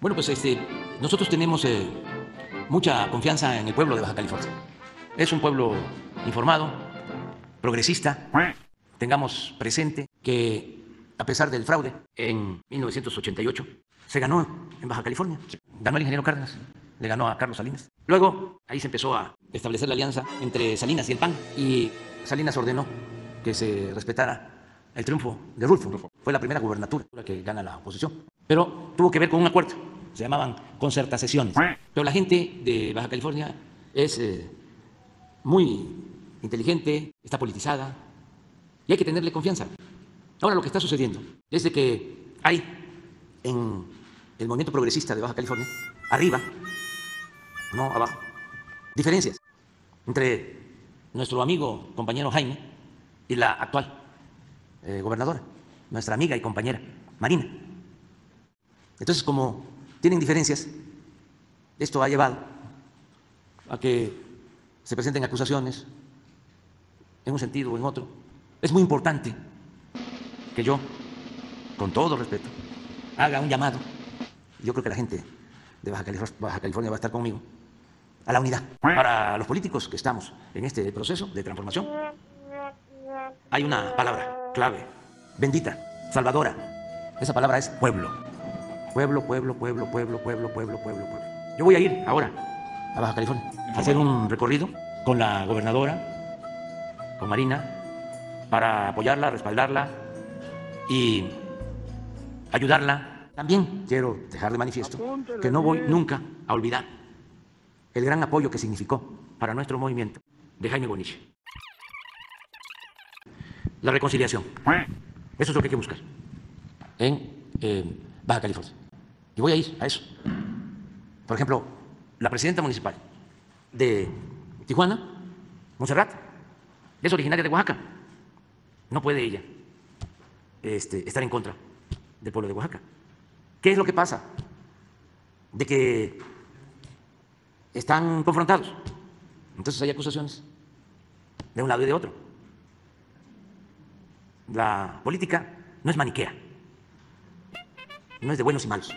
Bueno, pues este, nosotros tenemos eh, mucha confianza en el pueblo de Baja California. Es un pueblo informado, progresista. Tengamos presente que a pesar del fraude en 1988 se ganó en Baja California. Ganó el ingeniero Cárdenas, le ganó a Carlos Salinas. Luego ahí se empezó a establecer la alianza entre Salinas y el PAN y Salinas ordenó que se respetara el triunfo de Rulfo. Fue la primera gubernatura que gana la oposición. Pero tuvo que ver con un acuerdo. Se llamaban concertaciones. Pero la gente de Baja California es eh, muy inteligente, está politizada y hay que tenerle confianza. Ahora lo que está sucediendo es de que hay en el movimiento progresista de Baja California, arriba, no abajo, diferencias entre nuestro amigo, compañero Jaime, y la actual eh, gobernadora, nuestra amiga y compañera, Marina. Entonces, como tienen diferencias, esto ha llevado a que se presenten acusaciones en un sentido o en otro. Es muy importante que yo, con todo respeto, haga un llamado. Yo creo que la gente de Baja California va a estar conmigo a la unidad. Para los políticos que estamos en este proceso de transformación, hay una palabra clave, bendita, salvadora. Esa palabra es pueblo. Pueblo, pueblo, pueblo, pueblo, pueblo, pueblo, pueblo, pueblo. Yo voy a ir ahora a Baja California a hacer un recorrido con la gobernadora, con Marina, para apoyarla, respaldarla y ayudarla. También quiero dejar de manifiesto que no voy nunca a olvidar el gran apoyo que significó para nuestro movimiento de Jaime Bonilla la reconciliación. Eso es lo que hay que buscar en eh, Baja California. Y voy a ir a eso. Por ejemplo, la presidenta municipal de Tijuana, Montserrat, es originaria de Oaxaca. No puede ella este, estar en contra del pueblo de Oaxaca. ¿Qué es lo que pasa? De que están confrontados. Entonces hay acusaciones de un lado y de otro. La política no es maniquea, no es de buenos y malos.